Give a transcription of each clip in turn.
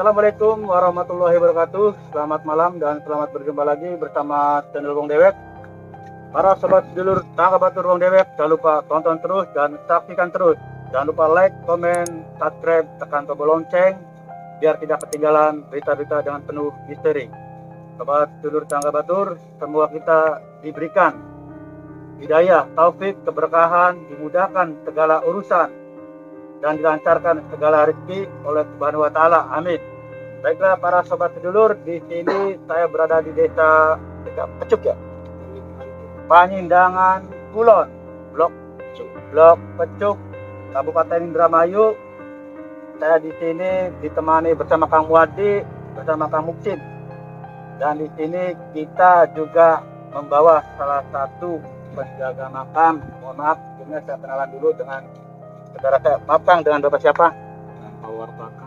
Assalamualaikum warahmatullahi wabarakatuh. Selamat malam dan selamat berjumpa lagi bersama channel Wong Dewek. Para sobat sedulur tangga batur Wong Dewek, jangan lupa tonton terus dan saksikan terus. Jangan lupa like, komen, subscribe, tekan tombol lonceng biar tidak ketinggalan berita-berita dengan penuh misteri. Sobat sedulur tangga batur, semua kita diberikan hidayah, taufik, keberkahan, dimudahkan segala urusan dan dilancarkan segala rezeki oleh Subhanahu wa taala. Amin. Baiklah para sobat sedulur, di sini saya berada di desa Pecuk ya. Panyindangan Kulon, Blok Blok Pecuk, Kabupaten Indramayu. Saya di sini ditemani bersama Kang Wadi, bersama Kang Muksin. Dan di sini kita juga membawa salah satu penjaga makam. Mohon maaf, sebelumnya saya kenalan dulu dengan saudara saya. Maaf Kang, dengan Bapak siapa? Kang Wartaka.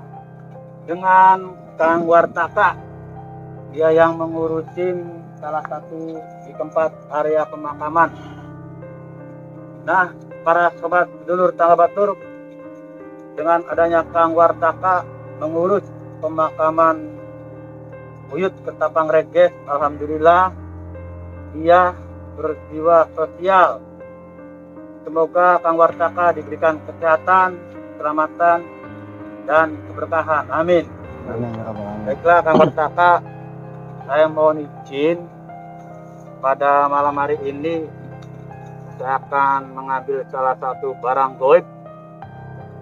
Dengan Kang Wartaka. Dia yang mengurusin salah satu di tempat area pemakaman. Nah, para sobat dulur tangga batur, dengan adanya Kang Wartaka mengurus pemakaman Buyut Ketapang Reges, Alhamdulillah dia berjiwa sosial. Semoga Kang Wartaka diberikan kesehatan, keselamatan, dan keberkahan. Amin. Baiklah Kang Wartaka, saya mohon izin. Pada malam hari ini saya akan mengambil salah satu barang goib.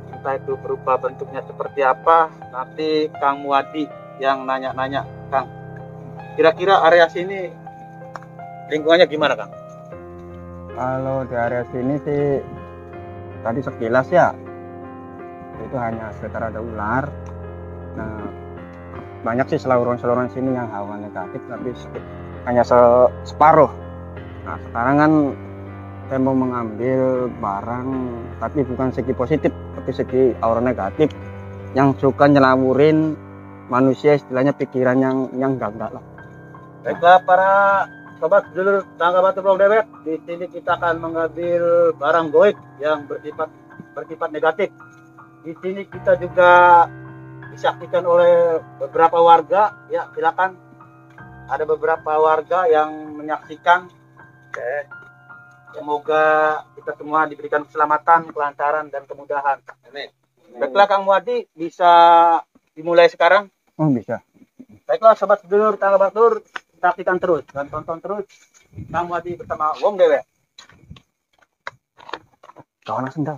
Entah itu berupa bentuknya seperti apa. Nanti Kang Muadi yang nanya-nanya Kang. Kira-kira area sini lingkungannya gimana Kang? Kalau di area sini sih tadi sekilas ya. Itu hanya sekitar ada ular. Nah banyak sih saluran-saluran sini yang hawa negatif tapi hanya se- separuh. Nah sekarang kan saya mau mengambil barang tapi bukan segi positif tapi segi aura negatif yang suka nyelawurin manusia istilahnya pikiran yang yang enggak lah. Baiklah para sobat dulur tangga batu Pulau Dewek, di sini kita akan mengambil barang goib yang bersifat bersifat negatif. Di sini kita juga disaksikan oleh beberapa warga. Ya, silakan. Ada beberapa warga yang menyaksikan. Oke. Semoga kita semua diberikan keselamatan, kelancaran, dan kemudahan. Amin. Baiklah Kang Muadi, bisa dimulai sekarang. Oh bisa. Baiklah sobat sedulur tangga batur, saksikan terus dan tonton terus Kang Wadi bersama Wong Dewe. Kawan sendal.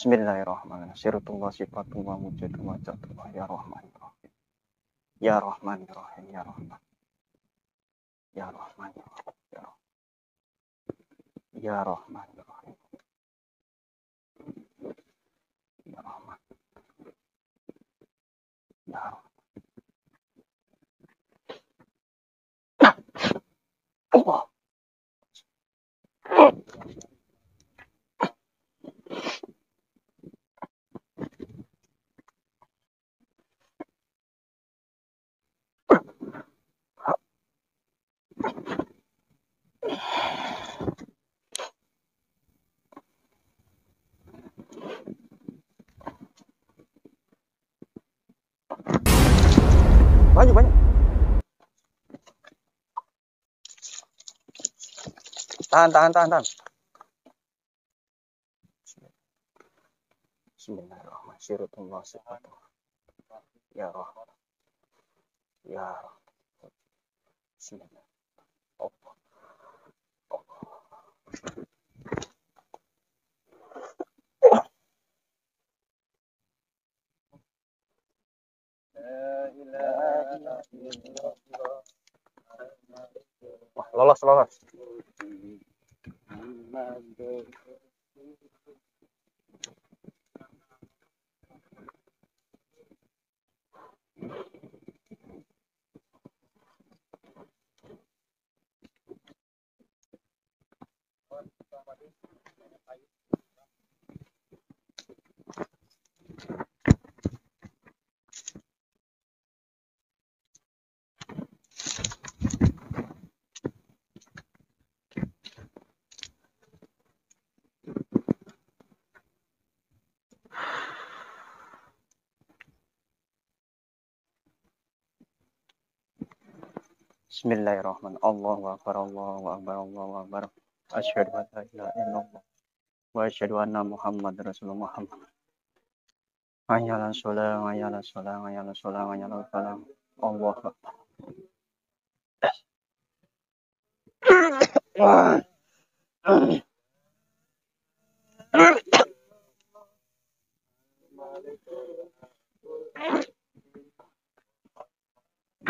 Bismillahirrahmanirrahim. Siratullah sifatullah mujadullah jatullah ya rahman ya rahim. Ya rahman ya rahim ya rahman. Ya rahman ya rahim ya rahim. Ya rahman ya rahim. Ya rahman. Ya rahman. Allah. Banyak banyak. Tahan tahan tahan tahan. Bismillahirrahmanirrahim. Ya Rahman. Ya Rahman. Bismillah. Allah. Allah. Wah, lolos lolos. good. Bismillahirrahmanirrahim. Allahu akbar, Allahu akbar, Allahu akbar. Asyhadu an la ilaha illallah wa asyhadu anna Muhammad Rasulullah. Hayyalan sholat, hayyalan sholat, hayyalan sholat, hayyalan sholat. Allah akbar.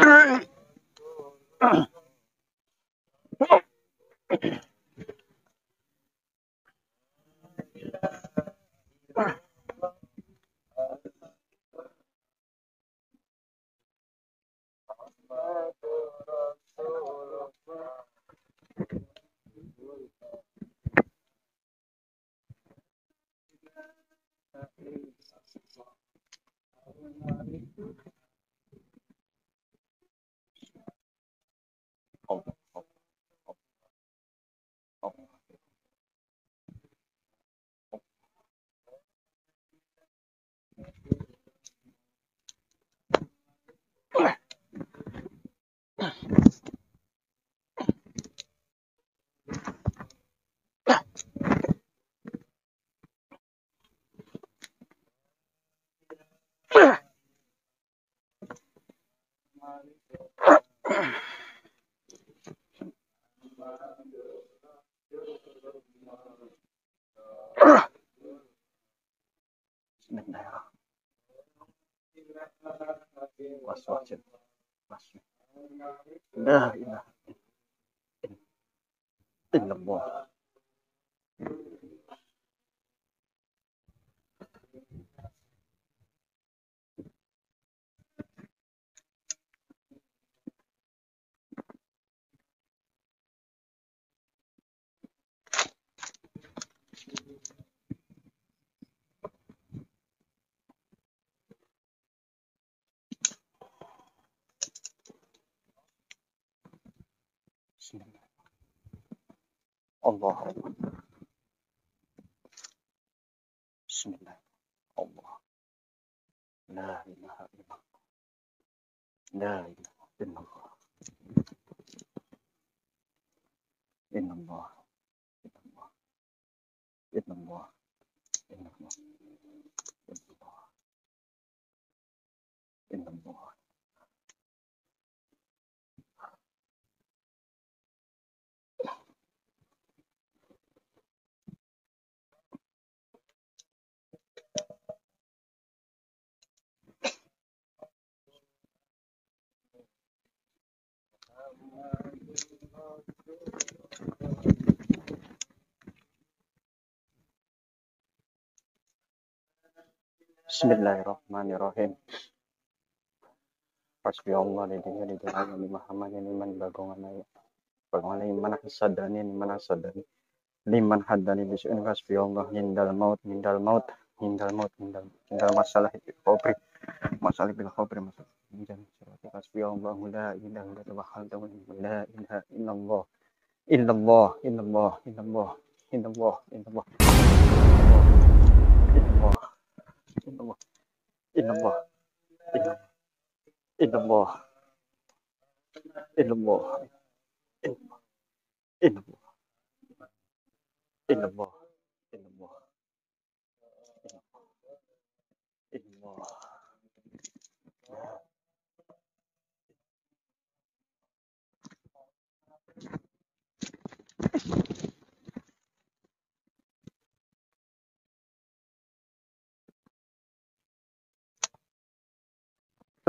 Allah, Uh, Allah Akbar. Bismillah. Allah. La ilaha illallah. La ilaha illallah. Illallah. Illallah. Illallah. Illallah. Illallah. Illallah. Bismillahirrahmanirrahim. Hasbi Allah di dunia di dunia di Muhammad ini man bagongan ayo. Bagongan ini mana sadani ini mana sadani. Liman hadani bisun hasbi Allah hindal maut hindal maut hindal maut hindal hindal masalah itu kubri masalah bil kubri masalah hindal surati hasbi Allah la ilaha illallah wahdahu la ilaha illallah illallah illallah illallah illallah illallah innova innova innova innova innova innova innova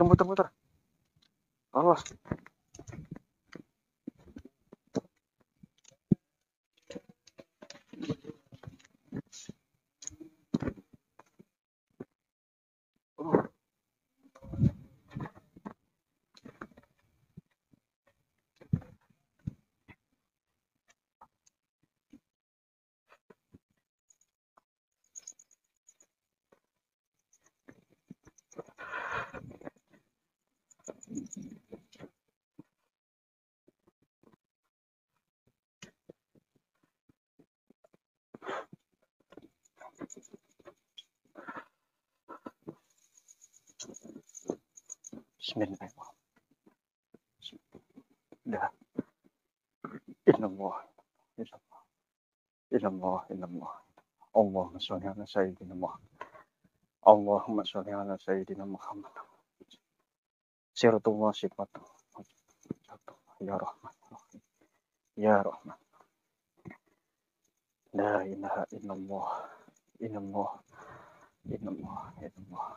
muter muter muter Bismillah. Dah. Inna Allah. Inna Allah. Inna Allah. Inna Allah. Allahumma salli ala Sayyidina Muhammad. Allahumma salli ala Sayyidina Muhammad. Siratullah sifatullah. Ya Rahman. Ya, ya Rahman. La ilaha illallah. Inna Allah. Inna Allah. Inna Allah.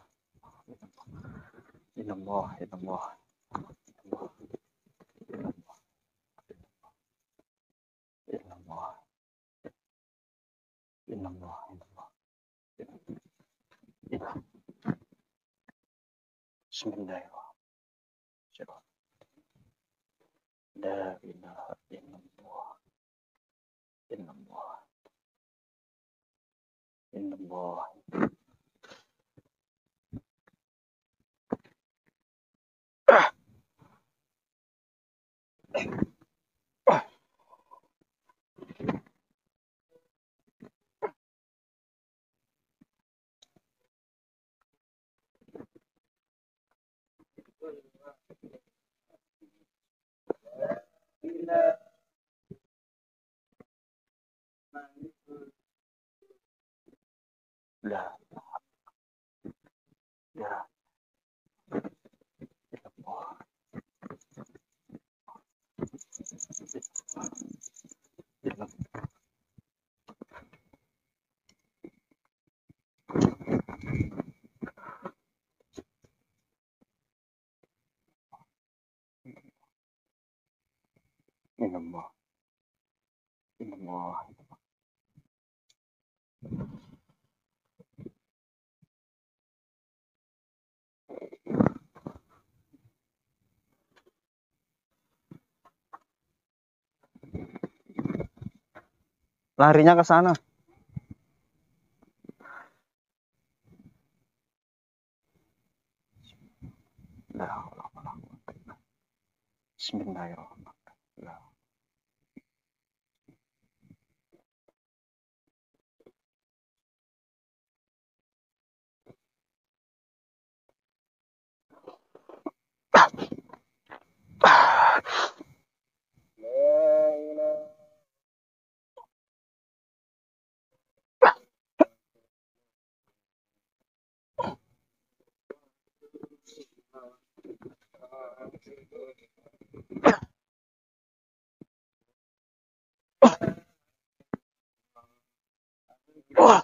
Inna Allah. in the mall, in the mall, in the mall, in the mall, in the mall, Lah. Ya. Ya. Ya. larinya ke sana. Bismillahirrahmanirrahim. Oh!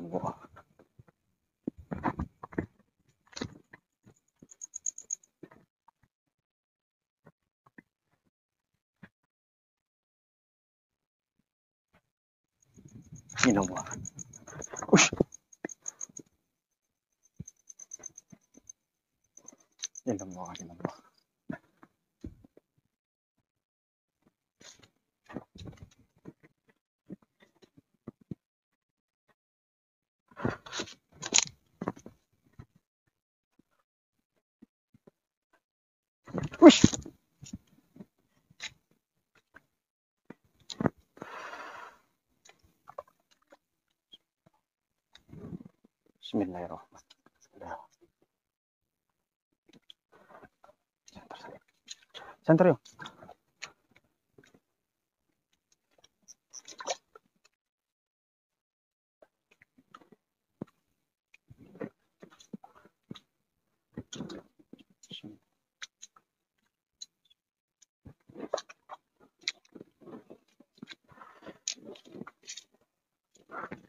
怎么你能不不是你能不你能不 Bismillahirrahmanirrahim. Center yuk.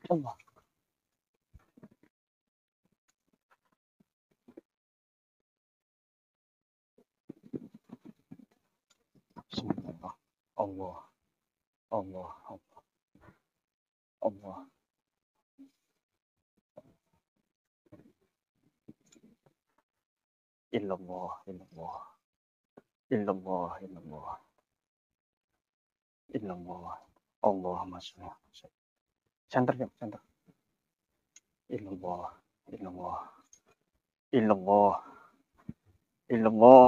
Allah. Bismillah. Allah. Allah. Allah. Allah. Illallah. Illallah. Illallah. Illallah. Illallah. Allahumma sholli. Center yuk, center. Illallah. Illallah. Illallah. Illallah.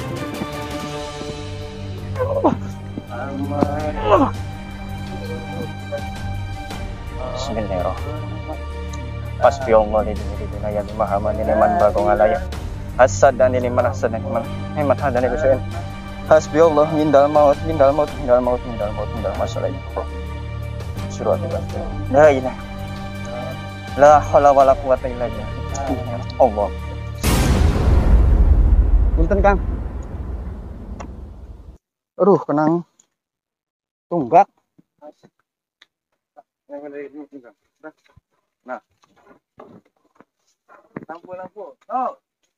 Bismillahirrahmanirrahim. Allah man bagong alaya. Hasad dan ini hemat Allah ini. Allah. Kang. Aduh, kenang tunggak. Nah, Lampu lampu. Oh.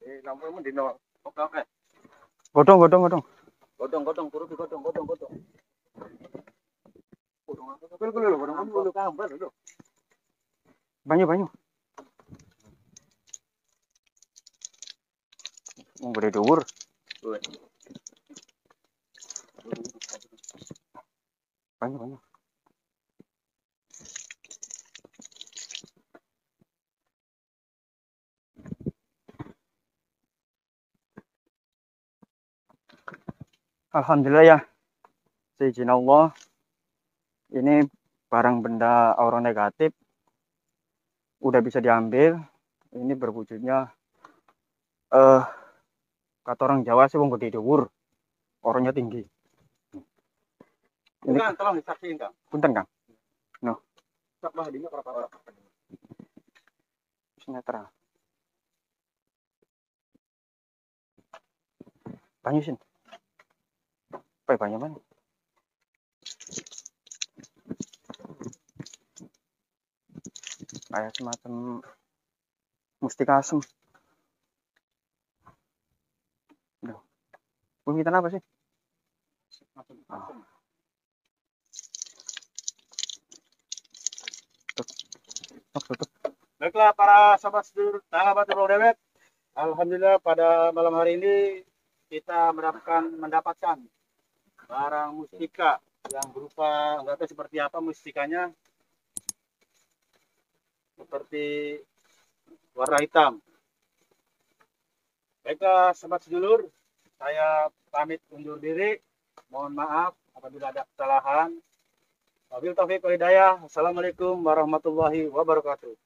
Eh lampu emang dino. Oke oke. godong godong godong. Godong godong turu di godong godong godong. Godong? Kul kul lho, godong kambar. Banyu banyu. Mau gede dhuwur. Banyu banyu. Alhamdulillah ya. Seizin Allah. Ini barang benda aura negatif udah bisa diambil. Ini berwujudnya eh kata orang Jawa sih wong gede dhuwur. Orangnya tinggi. Ini Kan tolong disaksiin Kang. punten Kang. Sak bah dino berapa orang? Sinetron. Banyu sin. Apa ya, banyu mana? Kayak semacam mustika asem. Duh. Bunyi apa sih? Baiklah para sahabat sedulur sahabat Bro Dewek. Alhamdulillah pada malam hari ini kita mendapatkan mendapatkan barang mustika yang berupa nggak tahu seperti apa mustikanya seperti warna hitam. Baiklah sahabat sedulur, saya pamit undur diri. Mohon maaf apabila ada kesalahan. Wabil taufiq wal hidayah. Assalamualaikum warahmatullahi wabarakatuh.